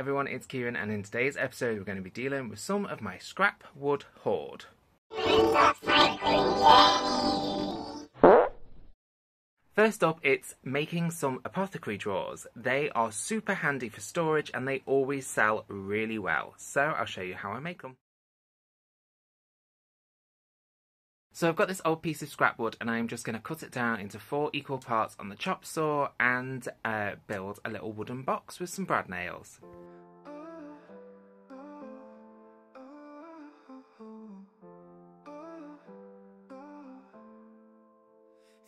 everyone, it's Kieran, and in today's episode, we're going to be dealing with some of my scrap wood hoard. First up, it's making some apothecary drawers. They are super handy for storage and they always sell really well. So I'll show you how I make them. So I've got this old piece of scrap wood and I'm just going to cut it down into four equal parts on the chop saw and uh, build a little wooden box with some brad nails.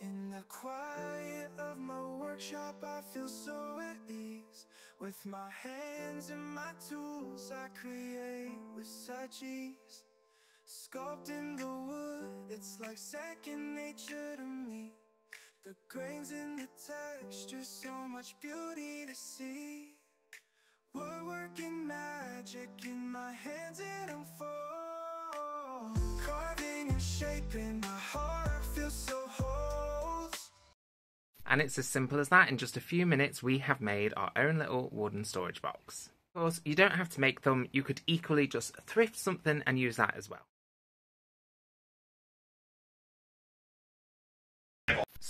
In the quiet of my workshop, I feel so at ease. With my hands and my tools, I create with such ease. Sculpting the wood, it's like second nature to me. The grains and the texture, so much beauty to see. Woodworking magic in my hands, it unfolds. Carving and shaping, my heart feels so whole. And it's as simple as that. In just a few minutes, we have made our own little wooden storage box. Of course, you don't have to make them. You could equally just thrift something and use that as well.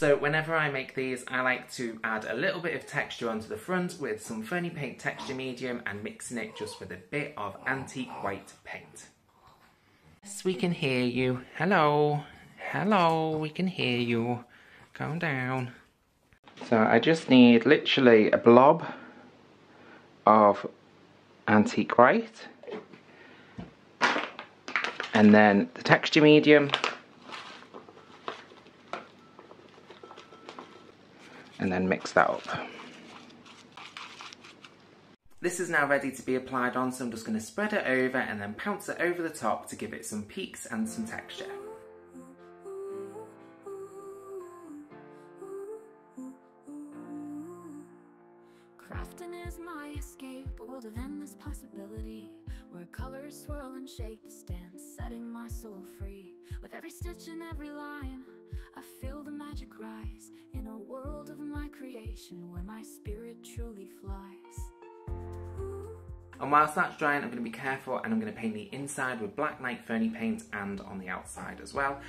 So whenever I make these, I like to add a little bit of texture onto the front with some Ferny Paint texture medium and mixing it just with a bit of antique white paint. Yes, we can hear you. Hello. Hello, we can hear you. Calm down. So I just need literally a blob of antique white and then the texture medium and then mix that up. This is now ready to be applied on so I'm just going to spread it over and then pounce it over the top to give it some peaks and some texture. Crafting is my escape, world of endless possibility Where colors swirl and shake the stand, setting my soul free With every stitch and every line, I feel the magic rise In a world of my creation, where my spirit truly flies And whilst that's drying, I'm going to be careful and I'm going to paint the inside with Black Knight Ferny paint and on the outside as well.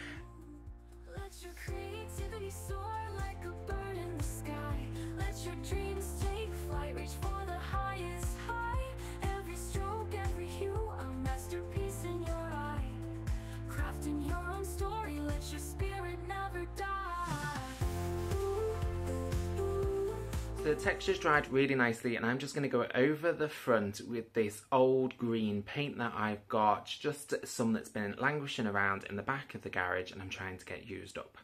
The texture's dried really nicely and I'm just going to go over the front with this old green paint that I've got, just some that's been languishing around in the back of the garage and I'm trying to get used up.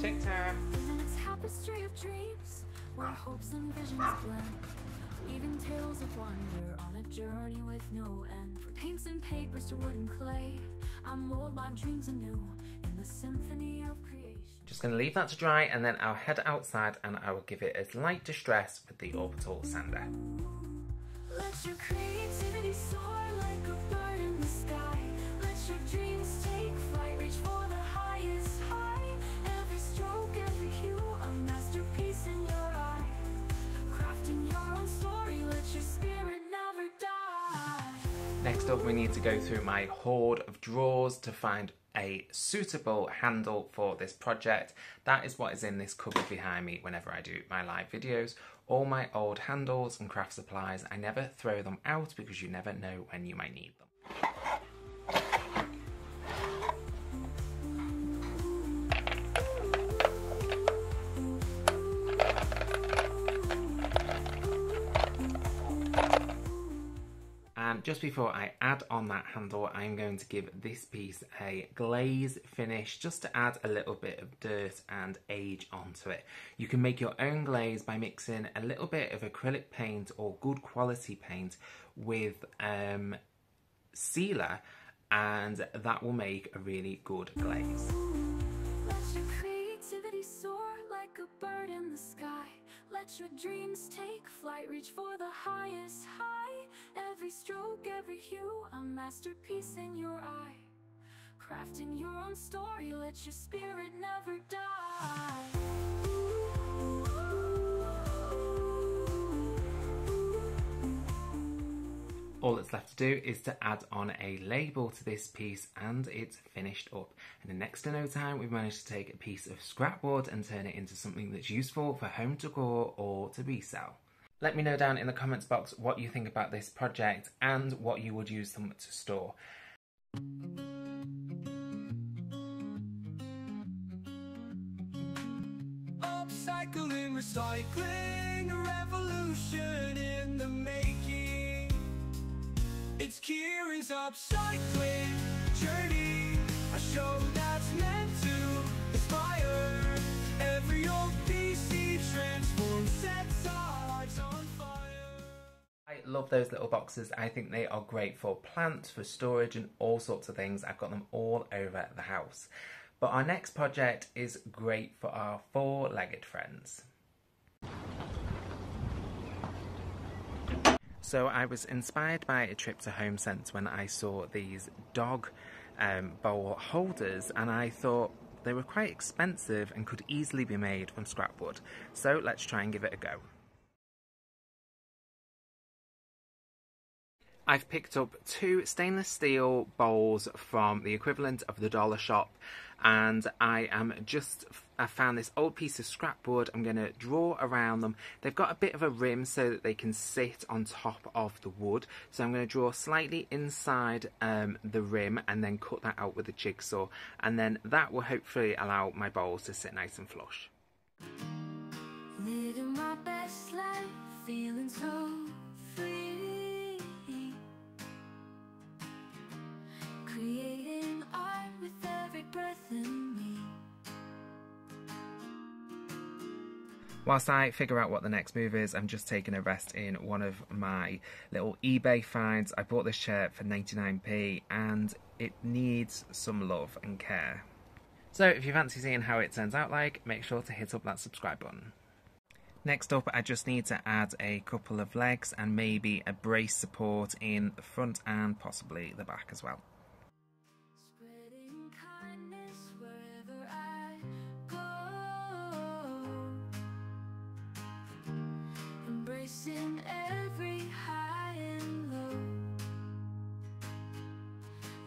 Take time. And its tapestry of dreams, where hopes and visions blend. Weaving tales of wonder on a journey with no end. From paints and papers to wood and clay, I mold my dreams anew in the symphony of creation. Just going to leave that to dry and then I'll head outside and I will give it a light distress with the orbital sander. Let Next up we need to go through my hoard of drawers to find a suitable handle for this project. That is what is in this cupboard behind me whenever I do my live videos. All my old handles and craft supplies, I never throw them out because you never know when you might need them. Just before I add on that handle, I'm going to give this piece a glaze finish just to add a little bit of dirt and age onto it. You can make your own glaze by mixing a little bit of acrylic paint or good quality paint with um, sealer and that will make a really good glaze. Let your dreams take flight, reach for the highest high. Every stroke, every hue, a masterpiece in your eye. Crafting your own story, let your spirit never die. All that's left to do is to add on a label to this piece and it's finished up. And in the next to no time we've managed to take a piece of scrap wood and turn it into something that's useful for home decor or to resell. Let me know down in the comments box what you think about this project and what you would use them to store. Upcycling, recycling, revolution in the making. It's Kieran's upcycling journey, a show that's meant to inspire. Every old he transforms, sets our lives on fire. I love those little boxes. I think they are great for plants, for storage, and all sorts of things. I've got them all over the house. But our next project is great for our four legged friends. So I was inspired by a trip to Home Sense when I saw these dog um, bowl holders, and I thought they were quite expensive and could easily be made from scrap wood. So let's try and give it a go. I've picked up two stainless steel bowls from the equivalent of the dollar shop and I am just I found this old piece of scrap wood I'm going to draw around them they've got a bit of a rim so that they can sit on top of the wood so I'm going to draw slightly inside um, the rim and then cut that out with a jigsaw and then that will hopefully allow my bowls to sit nice and flush. Living my best life, feeling so free. Creating art with every breath in me. Whilst I figure out what the next move is, I'm just taking a rest in one of my little eBay finds. I bought this chair for 99p and it needs some love and care. So if you fancy seeing how it turns out like, make sure to hit up that subscribe button. Next up, I just need to add a couple of legs and maybe a brace support in the front and possibly the back as well. Embracing every high and low.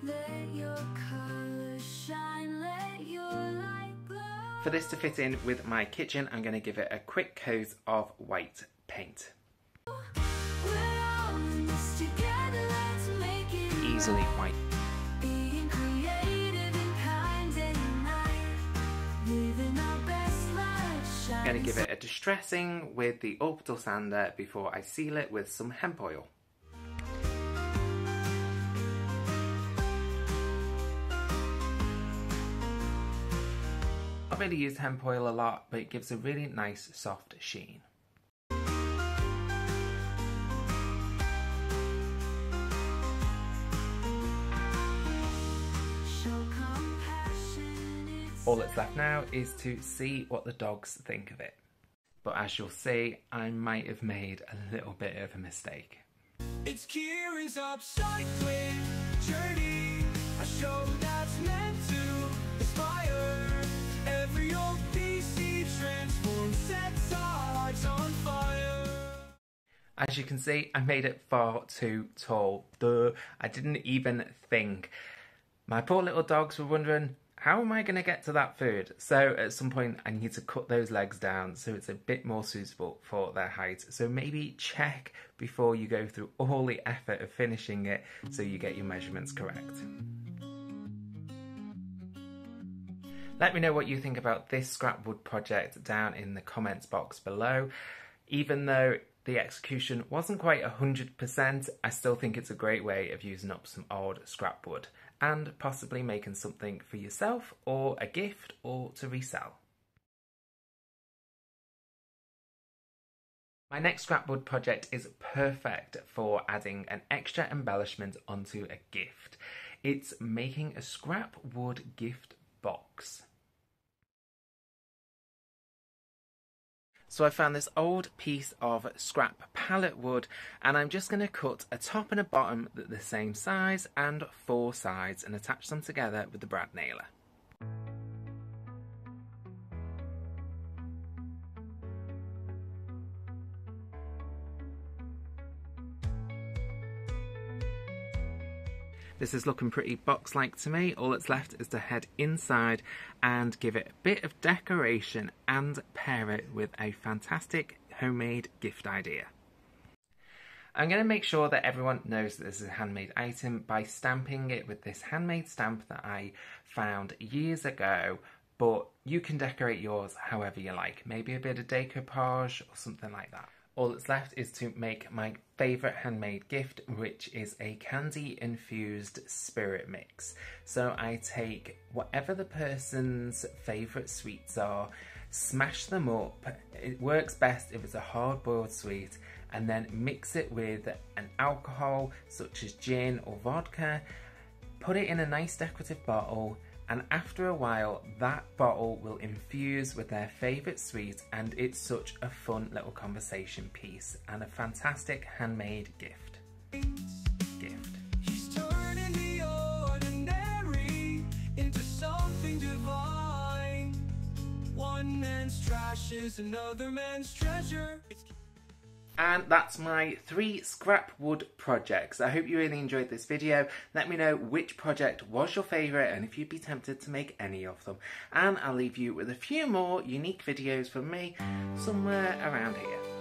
Let your colors shine, let your light glow. For this to fit in with my kitchen, I'm going to give it a quick coat of white paint. We're all in this together, let's make it Easily white. Going to give it a distressing with the orbital sander before I seal it with some hemp oil. I've really used hemp oil a lot, but it gives a really nice soft sheen. All that's left now is to see what the dogs think of it. But as you'll see, I might have made a little bit of a mistake. It's upcycling journey, a show that's meant to inspire. Every old transforms, sets our lives on fire. As you can see, I made it far too tall. Duh, I didn't even think. My poor little dogs were wondering, how am I going to get to that food? So at some point, I need to cut those legs down so it's a bit more suitable for their height. So maybe check before you go through all the effort of finishing it so you get your measurements correct. Let me know what you think about this scrapwood project down in the comments box below. Even though the execution wasn't quite 100%, I still think it's a great way of using up some old scrapwood and possibly making something for yourself or a gift or to resell. My next scrapwood project is perfect for adding an extra embellishment onto a gift. It's making a scrap wood gift box. So I found this old piece of scrap pallet wood and I'm just going to cut a top and a bottom that the same size and four sides and attach them together with the brad nailer. This is looking pretty box-like to me. All that's left is to head inside and give it a bit of decoration and pair it with a fantastic homemade gift idea. I'm going to make sure that everyone knows that this is a handmade item by stamping it with this handmade stamp that I found years ago but you can decorate yours however you like. Maybe a bit of decoupage or something like that. All that's left is to make my favourite handmade gift, which is a candy infused spirit mix. So I take whatever the person's favourite sweets are, smash them up. It works best if it's a hard boiled sweet, and then mix it with an alcohol such as gin or vodka. Put it in a nice decorative bottle and after a while that bottle will infuse with their favourite sweet and it's such a fun little conversation piece and a fantastic handmade gift. Gift. One man's trash is another man's treasure. It's And that's my three scrap wood projects. I hope you really enjoyed this video. Let me know which project was your favourite and if you'd be tempted to make any of them. And I'll leave you with a few more unique videos from me somewhere around here.